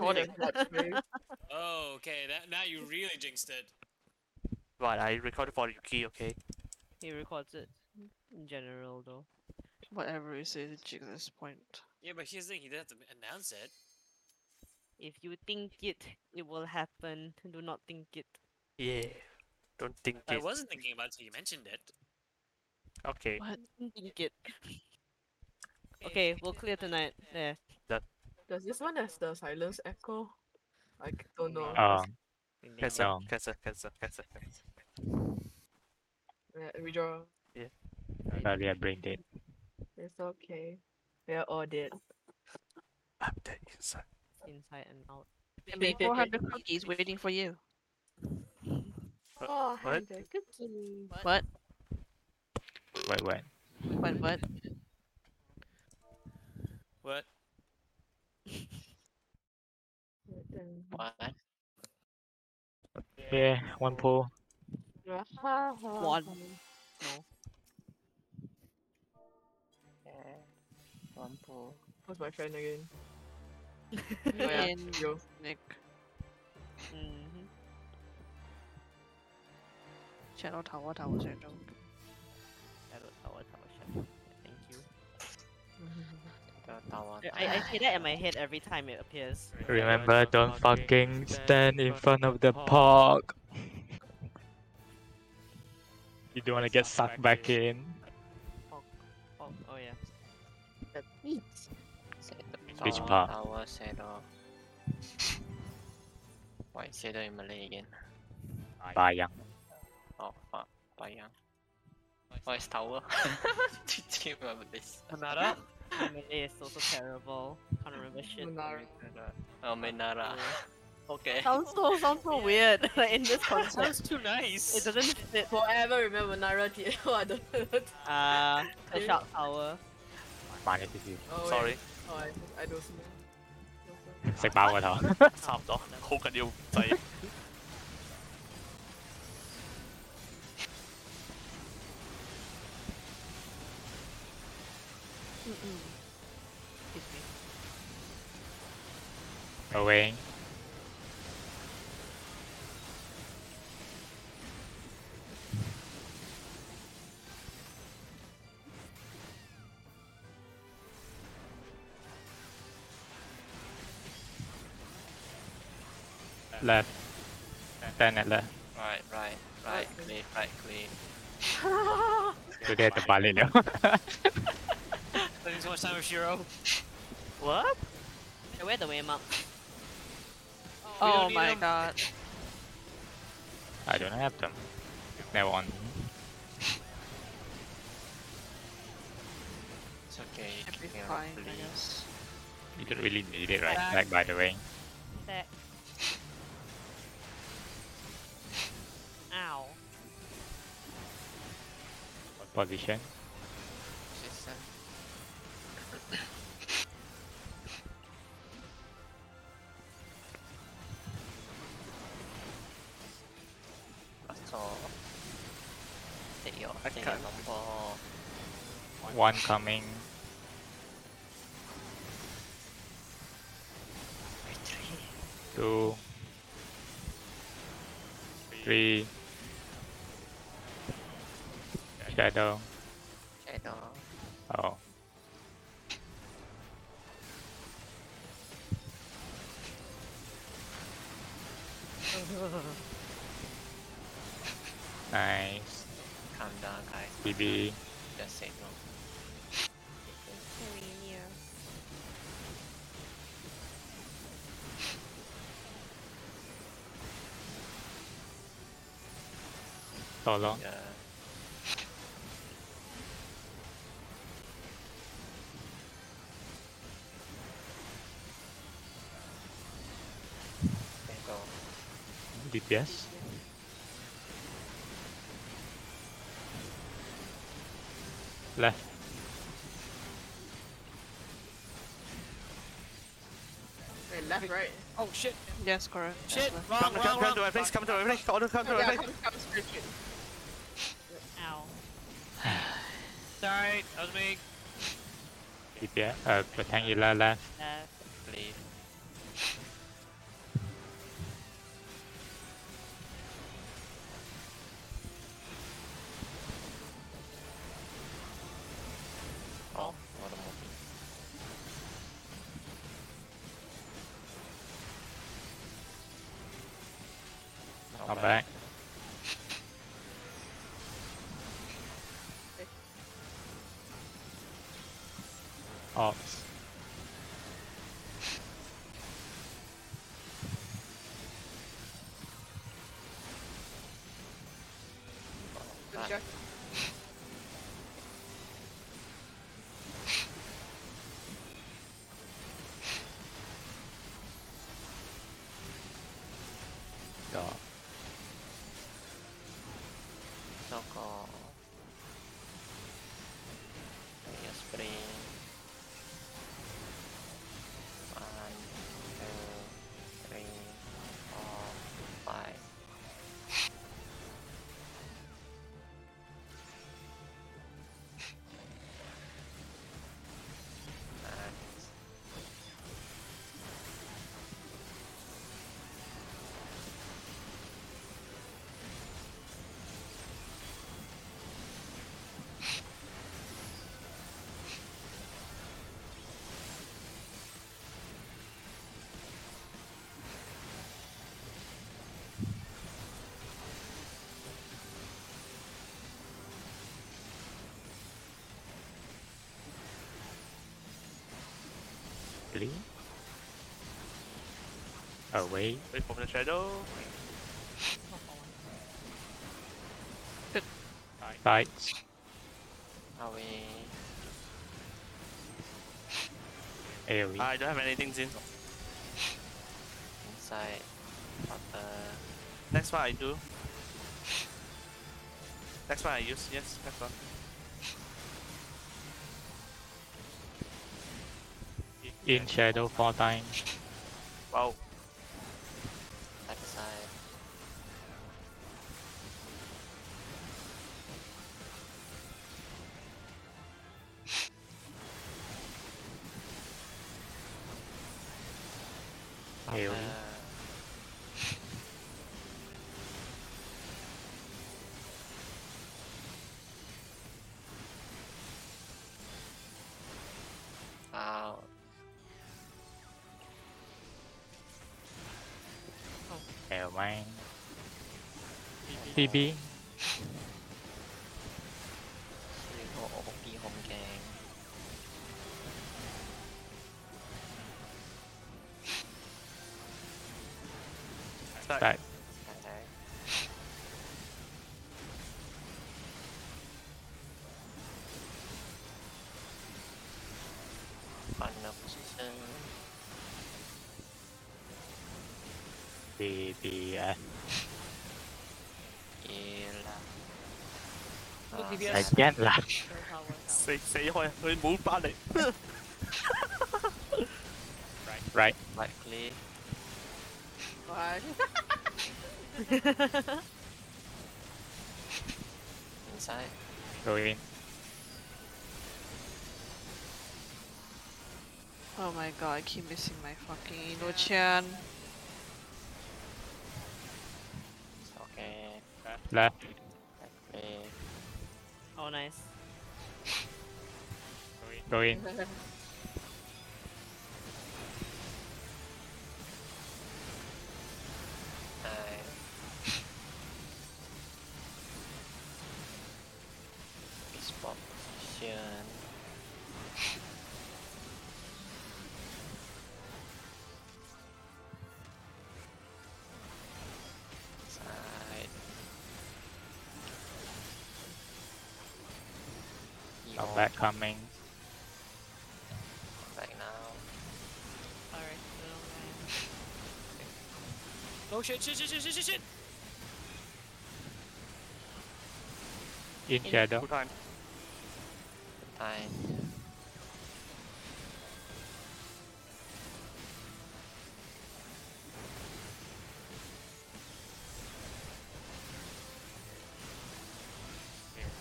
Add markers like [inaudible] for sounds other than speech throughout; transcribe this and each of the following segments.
recording. [laughs] Oh, okay. That now you really jinxed it. Right, I recorded for Yuki, okay? He records it in general though. Whatever you say, Jig at this point. Yeah, but here's the thing. He didn't have to announce it. If you think it, it will happen. Do not think it. Yeah. Don't think it I it. wasn't thinking about it till you mentioned it. Okay. What? Think it. [laughs] Okay, we'll clear tonight. There. Does this one has the silence echo? I don't know. Um, Cancel, No. cancel, cancel, cancel, cancel. Yeah, redraw. sorry, I brain dead. It's okay. We're all dead. I'm dead inside. Inside and out. And we all have the cookies waiting for you. Oh, what? and the cookie. What? Wait, wait. What? What? What? Then- What? Yeah, one pull. One. No. Yeah. One pull. What's my friend again? Oh, [laughs] yeah, And Yo. Nick. Mm-hmm. Shadow Tower, Tower Shadow. Shadow I, I say that in my head every time it appears. Remember, don't fucking stand in front of the park. [laughs] You don't want to get sucked back in. Oh, oh yeah. That meat. Which Tower, part? Tower, shadow. Wait, shadow in Malay again. Bayang. Oh, fuck. Bayang. Oh, it's tower. [laughs] [laughs] Did you remember this? Another? My Malay is also terrible. Can't remember shit. Munara. Oh, Menara. [laughs] okay. Sounds so sounds so weird. [laughs] like in this [laughs] context, Sounds too nice. it doesn't fit. Forever remember Nara T. Oh, I don't know. Uh, the shark tower. Money to you. Oh, wait. Sorry， Oh, I, I don't know. 食飽個頭。差唔多，好緊要掣。 away. Left. Turn at left. Right, right, right, clean, right, clean. ตัวเดตบาลเลยแล้ว Spending too much time with Shiro. What? I wear the way, mom. Oh need my them. god. I don't have them. Never on. It's okay. you Should be can fine, I guess. You don't really need it, right? Back. Like by the way. That. Ow. What position. Your, take your can't. number. One coming. Two. Three. Shadow. Shadow. Oh. [laughs] Nice. Calm down, guys. BB. Just say no. Solo. Yeah. DPS. Left. Wait, left, right. Oh shit! Yes, correct. Shit! left. Wrong, Come, wrong, come, come to my place, come to my place, come to, come to my place. come, come straight, straight. Ow. Sorry, that was me. DPS. Uh, tank Ila left. Left. I'm back. Oh, したか。いや、スプリン。Really? Away. Oh, wait for the shadow. Bites. away AoE. I don't have anything in. inside water Next one I do. Next one I use. Yes, next one. In shadow four times. Wow. rồi mang BB 그리고 오비 홈갱 tại 잘 만나 보시는 DBS. 係一啦， Tower, tower. 死死開，佢冇翻嚟。 right？ right click What? [laughs] inside Go in. Oh my god, I keep missing my fucking Ino-chan. Left. right click Oh, nice. Go in. [laughs] Come back coming. Back now. Alright, little man. Oh shit, shit, shit, shit, shit, shit, shit. In shadow. Full time. Time.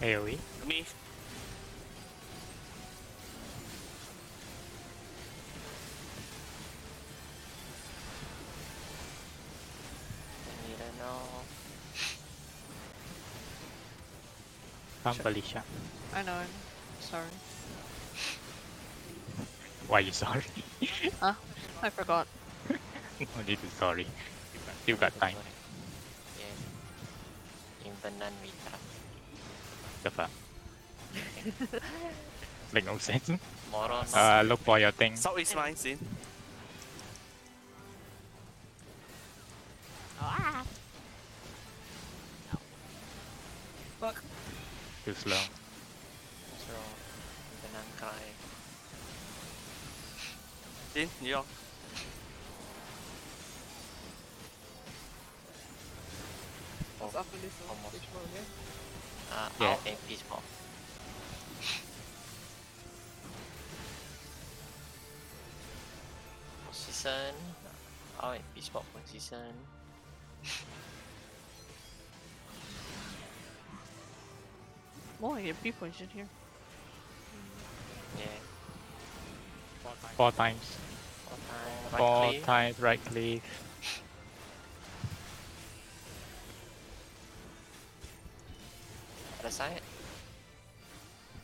AoE. Me. Come Felicia. I know, I know. Sorry. [laughs] Why you sorry? Huh? [laughs] I forgot. no need to sorry. You got, you got time. Yeah. Infinite Vitra. The fuck? [laughs] Make no sense. Moro. Uh, look for your thing. Southeast line, Xin. Ah. Too slow. So, tenang cry. Xin, New York. What's after this one? Almost. Which one again? Uh, Yeah. out and peaceful. Position. Out and peaceful position. Oh, I get people in here. Yeah. Four times. Four time. Right Four click. times right click. Other side.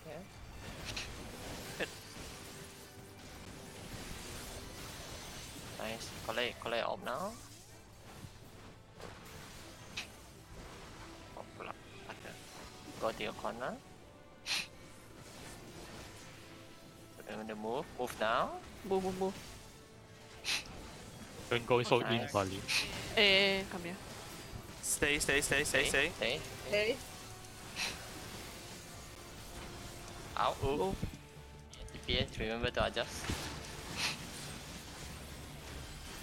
Yeah. Good. Nice. Collect, collect up now. Go to your corner. Remember to move. Move now. Move, move, move. Don't go so in, Nice. Polly. Hey, come here. Stay, stay, stay, stay, stay. Stay. Hey, Out. Move. DPS, remember to adjust.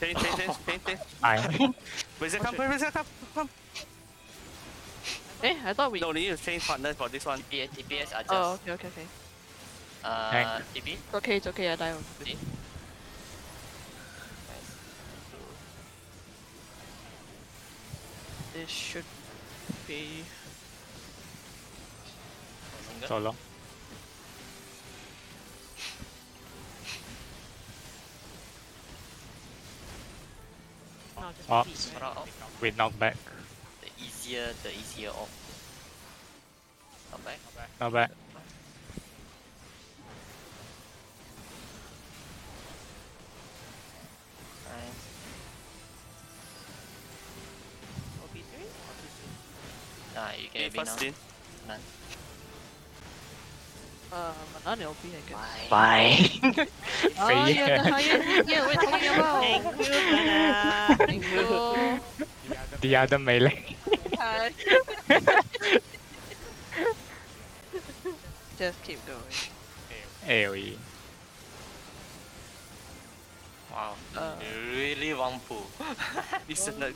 Change, change, change, change, change. I Where's it come? Where's it come? Come. Eh, I thought we. No, we need to change partners for this one. DPS, DPS adjust. Oh, okay, okay, okay. Uh, TP. It's okay, it's okay. I die. on- See? Nice. This should be. Single. so long. No, just repeat, right? With knockback. The easier, the easier off. Come back. Not bad. Nice. OP3? Ah, you Okay, can be now. first Xin. Uh, banana LP, I guess. Bye. [laughs] [laughs] Bye. Oh, Yeah. yeah, yeah, yeah, yeah, we're talking [laughs] about. Thank you, Thank you. the other melee. Hi. [laughs] Just keep going. AoE. Wow. Uh. You really wampu. This is like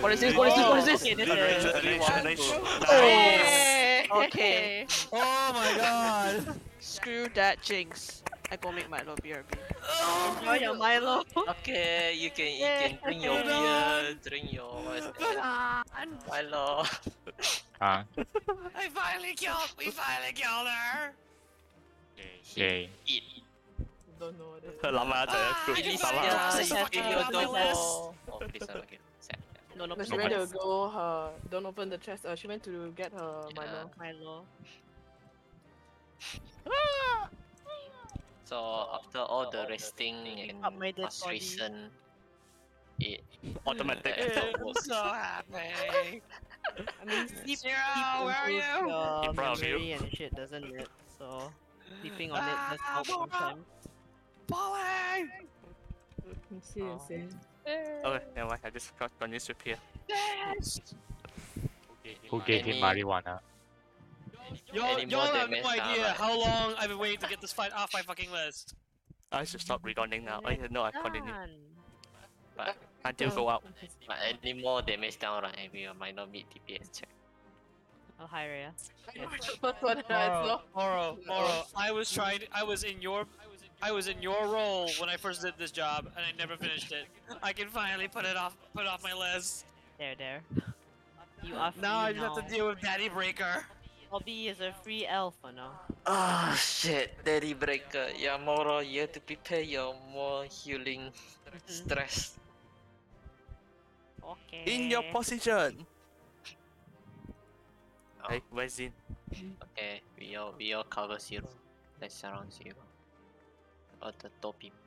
What is this? What is this? What is this? Okay, this is... the range, the range. Hey. Okay. [laughs] Oh my god! Screw that jinx. I go make Milo BRB oh, Milo. Okay, you can you can drink your beer, drink your ah. Milo. Ah. [laughs] I finally killed. We finally killed her. Ah. Okay. Eat. Don't know what it is. Lama aja ya, gue ini sama. Yeah, yeah, yeah, oh, please, okay. Sad. No, no, she went to go her. Don't open the chest. Uh, she went to get her yeah. Milo. Milo. Ah! So after all the resting and up my dead body. frustration, it [laughs] Automatic. [laughs] the effort works. so happy. [laughs] I mean, sleep, sleep Zero, where are you? your In front of you. and shit, doesn't it? So, sleeping on it does help Ah, sometimes. Falling. Insane, Oh. Okay, never mind. I just got got news to here. Yes. Who gave him Any- marijuana? Y'all, Any y'all more have no damage idea now, how long I've been waiting to get this fight off my fucking list. I should stop recording now. I no, I continue Done. But until go out. but any more damage down, right? We might not meet DPS check. Oh, hi, Rhea. First one I Moro, saw. Moro, Moro, I was trying. I was in your. I was in your role when I first did this job, and I never finished it. I can finally put it off. Put it off my list. There, there. You are free Now I just have to deal with Daddy Breaker. Bobby is a free elf for now. Ah shit, Daddy Breaker. Yeah, Moro, you have to prepare your more healing stress. Okay. In your position. Oh, Hey, where's Xin? Okay, we all we all cover zero. Let's surround zero. All the top people.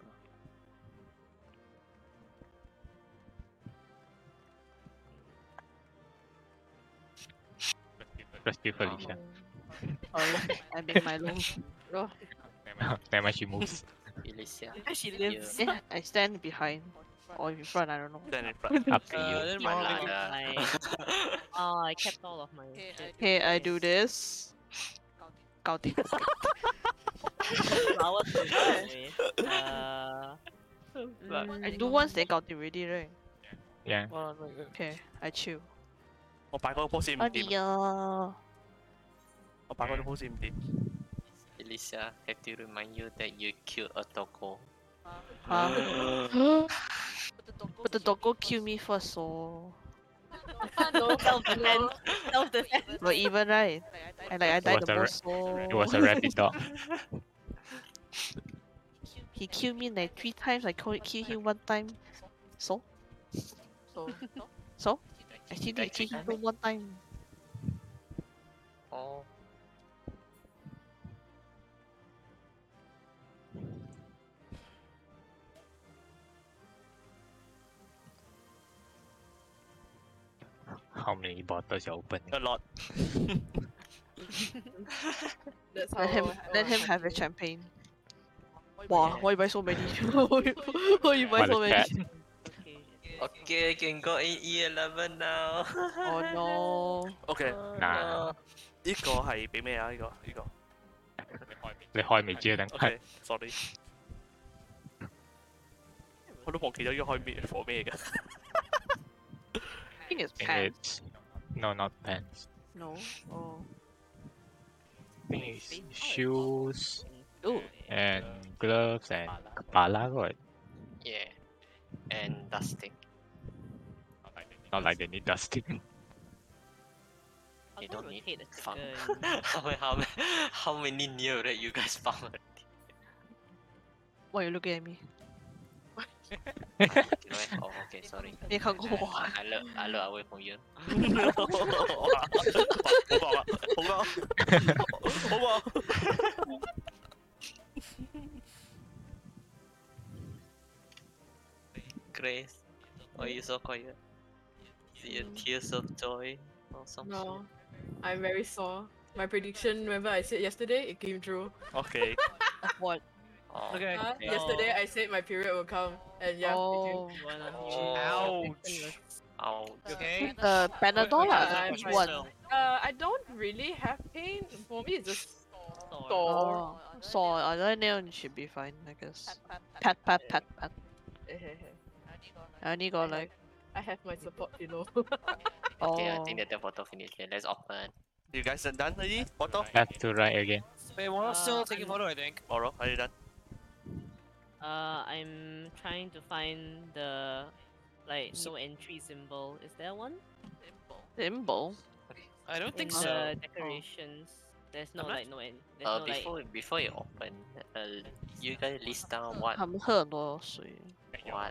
Rescue Felicia. Oh, [laughs] I make my move, bro. Never mind, she moves. [laughs] Felicia. She lives. Yeah, I stand behind or in front. I don't know. Stand in [laughs] front. Up to uh, you. Uh, my line. oh, I kept all of my. Okay, I do this. Counting. Eh? uh, mm. I do once then counting already, right? Yeah. Okay, I chill. 오빠가 포스임디. 어디요? 오빠가 포스임디. Elisa, have to remind you that you killed a dogo. Uh. Huh? But the dogo killed me first, so. self defense. Self defense. Not even right. I like I died the most, so. It was a rabid dog. He killed me like three times. I killed, killed him one time. So, So, so I still Like did kill three him one time. Oh. How many bottles you open? A lot. [laughs] that's how Let him let him have a champagne. Wow, why you buy so many? [laughs] [laughs] why you buy so many? that? Okay, I can go in E11 now. Oh no. [laughs] OK， Nah. 呢個係俾咩啊？呢個呢個你開未知啊？等 OK，sorry。我都忘記咗呢個開咩火咩嘅。 I think it's I think pants. it's no, not pants. No. Oh. I think it's shoes Ooh. and gloves and kepala kot. yeah. And dusting. Not like they need dusting. [laughs] You I'll don't need rotate the fun. chicken. [laughs] how, ma- how, ma- how many near that you guys found? [laughs] Why you looking at me? You know what? Oh, okay, sorry. 没看过我。 I, I look, I look away from you. 好講啊！好講，好講。 Grace, why are you so quiet? Is it a tears of joy or something? No, I'm very sore. My prediction, remember I said yesterday, it came true. OK，What? [laughs] Oh, Okay. Huh? okay. Yesterday I said my period will come, and yeah, it came. Oh. One of Oh. you. Ouch. Ouch. Okay? Uh, Panadol Yeah, lah. I'm Which one? Uh, I don't really have pain. For me, it's just Sore. sore. Oh, so other nail should be fine, I guess. Pat, pat, pat, pat. I only got like. I have my support, you know. [laughs] Oh. Okay, I think that the photo finished. Okay, let's open. You guys are done already? Photo? Have to write again. Wait, we're still Uh, taking I'm- photo, I think. Oro, are you done? Uh, I'm trying to find the like no entry symbol. Is there one? Symbol. I don't think in so. the decorations. There's no I'm not- like no en- there's Uh, no like before before you open, uh, you guys list down what 他们喝很多水。what